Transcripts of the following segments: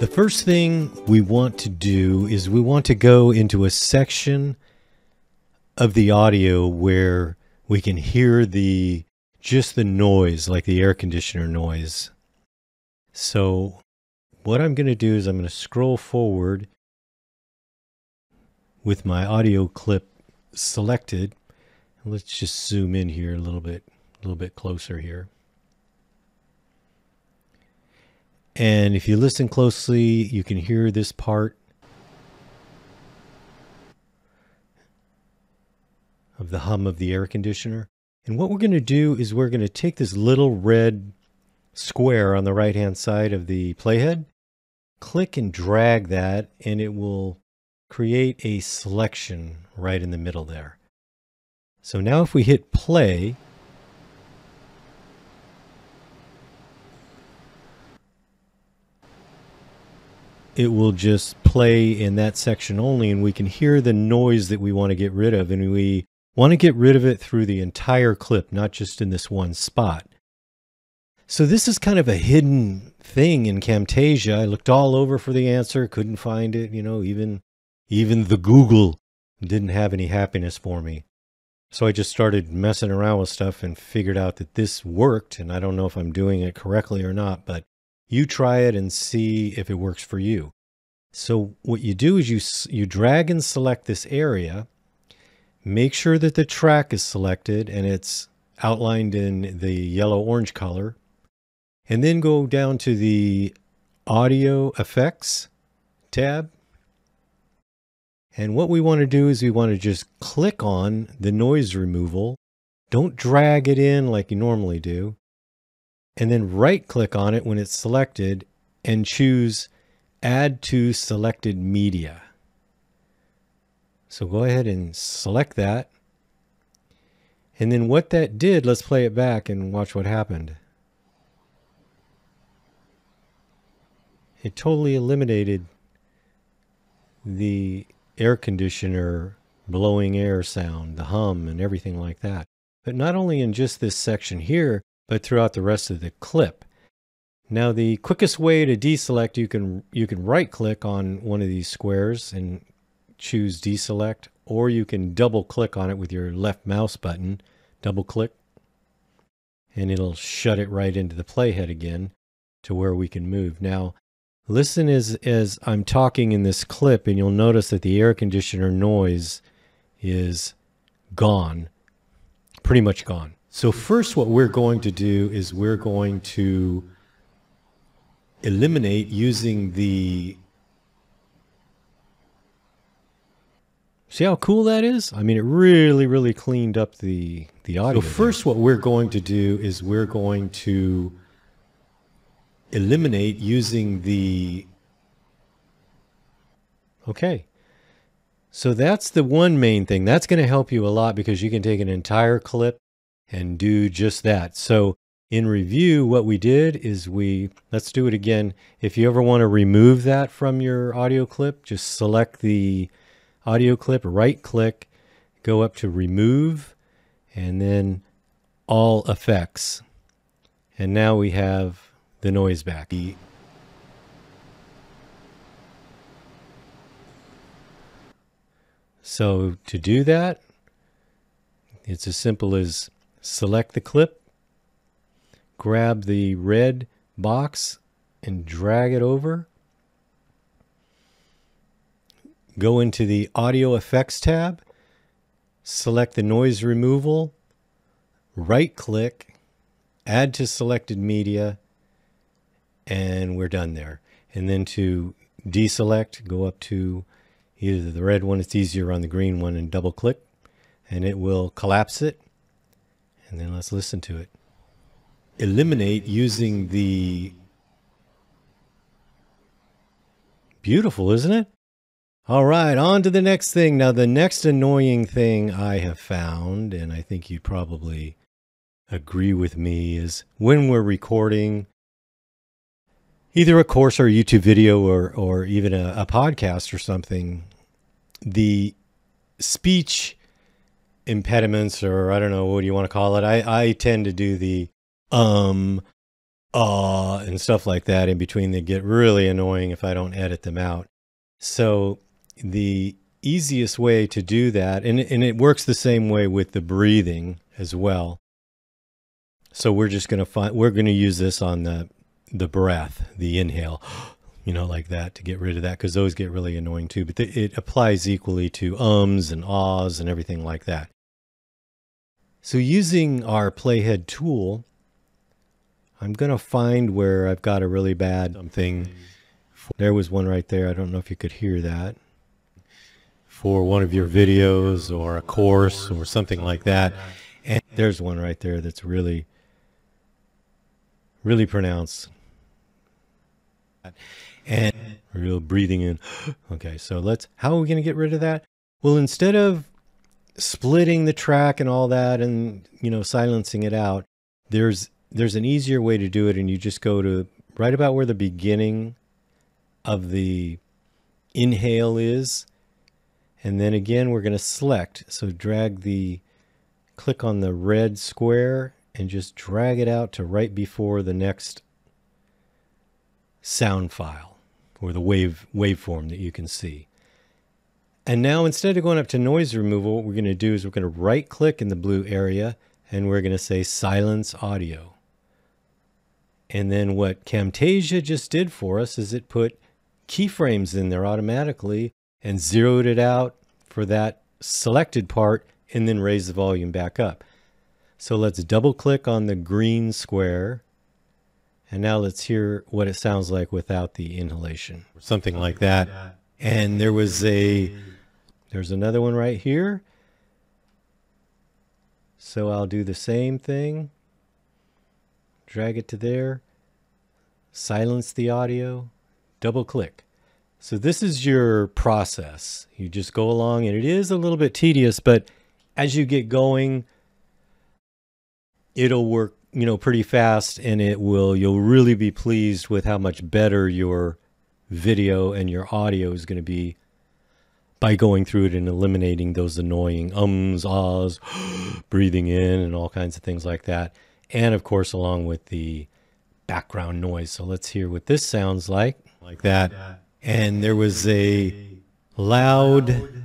The first thing we want to do is we want to go into a section of the audio where we can hear the just the noise, like the air conditioner noise. So what I'm going to do is I'm going to scroll forward with my audio clip selected. Let's just zoom in here a little bit, a little bit closer here. And if you listen closely, you can hear this part of the hum of the air conditioner. And what we're going to do is we're going to take this little red square on the right hand side of the playhead, click and drag that, and it will create a selection right in the middle there. So now if we hit play, it will just play in that section only and we can hear the noise that we want to get rid of and we want to get rid of it through the entire clip, not just in this one spot. So this is kind of a hidden thing in Camtasia. I looked all over for the answer, couldn't find it, you know, even even the Google didn't have any happiness for me. So I just started messing around with stuff and figured out that this worked. And I don't know if I'm doing it correctly or not, but you try it and see if it works for you. So what you do is you, you drag and select this area, make sure that the track is selected and it's outlined in the yellow orange color, and then go down to the audio effects tab and what we want to do is we want to just click on the noise removal. Don't drag it in like you normally do. And then right click on it when it's selected and choose add to selected media. So go ahead and select that. And then what that did, let's play it back and watch what happened. It totally eliminated the air conditioner blowing air sound, the hum and everything like that. But not only in just this section here, but throughout the rest of the clip. Now the quickest way to deselect, you can you can right click on one of these squares and choose deselect, or you can double click on it with your left mouse button, double click, and it'll shut it right into the playhead again to where we can move. Now Listen as, as I'm talking in this clip, and you'll notice that the air conditioner noise is gone, pretty much gone. So first what we're going to do is we're going to eliminate using the See how cool that is? I mean, it really, really cleaned up the, the audio. So first what we're going to do is we're going to eliminate using the okay so that's the one main thing that's going to help you a lot because you can take an entire clip and do just that. So in review what we did is we let's do it again. If you ever want to remove that from your audio clip just select the audio clip right click go up to remove and then all effects. And now we have the noise back. So to do that, it's as simple as select the clip, grab the red box and drag it over. Go into the audio effects tab, select the noise removal, right click, add to selected media, and we're done there. And then to deselect, go up to either the red one, it's easier on the green one, and double click, and it will collapse it. And then let's listen to it. Eliminate using the Beautiful, isn't it? All right, on to the next thing. Now, the next annoying thing I have found, and I think you probably agree with me, is when we're recording either a course or a YouTube video or or even a, a podcast or something, the speech impediments or I don't know what do you want to call it. I I tend to do the um uh and stuff like that in between they get really annoying if I don't edit them out. So the easiest way to do that, and, and it works the same way with the breathing as well. So we're just going to find, we're going to use this on the, the breath, the inhale, you know, like that to get rid of that because those get really annoying too. But it applies equally to ums and ahs and everything like that. So using our playhead tool, I'm going to find where I've got a really bad thing. There was one right there. I don't know if you could hear that for one of your videos or a course or something like that. And there's one right there that's really, really pronounced. And real breathing in. Okay, so let's, how are we going to get rid of that? Well, instead of splitting the track and all that and, you know, silencing it out, there's, there's an easier way to do it. And you just go to right about where the beginning of the inhale is and then again, we're going to select. So drag the, click on the red square and just drag it out to right before the next sound file or the wave waveform that you can see. And now instead of going up to noise removal, what we're going to do is we're going to right click in the blue area and we're going to say silence audio. And then what Camtasia just did for us is it put keyframes in there automatically and zeroed it out for that selected part and then raised the volume back up. So let's double click on the green square. And now let's hear what it sounds like without the inhalation. Something like that. And there was a, there's another one right here. So I'll do the same thing. Drag it to there. Silence the audio. Double click. So this is your process. You just go along and it is a little bit tedious, but as you get going, it'll work, you know, pretty fast and it will, you'll really be pleased with how much better your video and your audio is going to be by going through it and eliminating those annoying ums, ahs, breathing in and all kinds of things like that. And of course, along with the background noise. So let's hear what this sounds like, like that and there was a loud,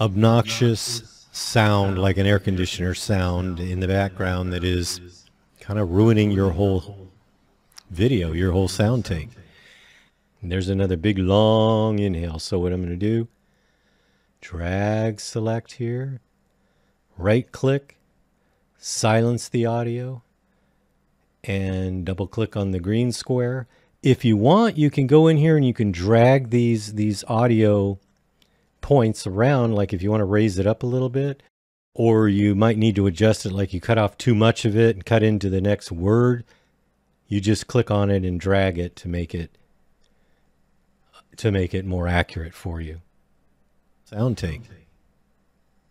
obnoxious sound like an air conditioner sound in the background that is kind of ruining your whole video, your whole sound take. And there's another big long inhale. So what I'm going to do, drag select here, right click, silence the audio, and double click on the green square if you want, you can go in here and you can drag these, these audio points around. Like if you want to raise it up a little bit, or you might need to adjust it. Like you cut off too much of it and cut into the next word. You just click on it and drag it to make it, to make it more accurate for you. Sound take.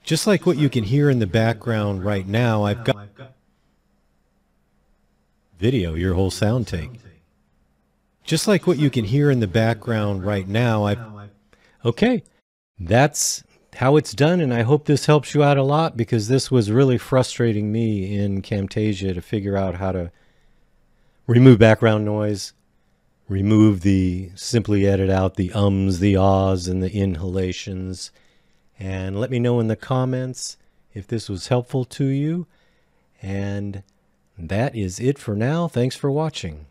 Just like what you can hear in the background right now, I've got video, your whole sound take. Just like what you can hear in the background right now, I've okay, that's how it's done, and I hope this helps you out a lot because this was really frustrating me in Camtasia to figure out how to remove background noise, remove the, simply edit out the ums, the ahs, and the inhalations, and let me know in the comments if this was helpful to you, and that is it for now. Thanks for watching.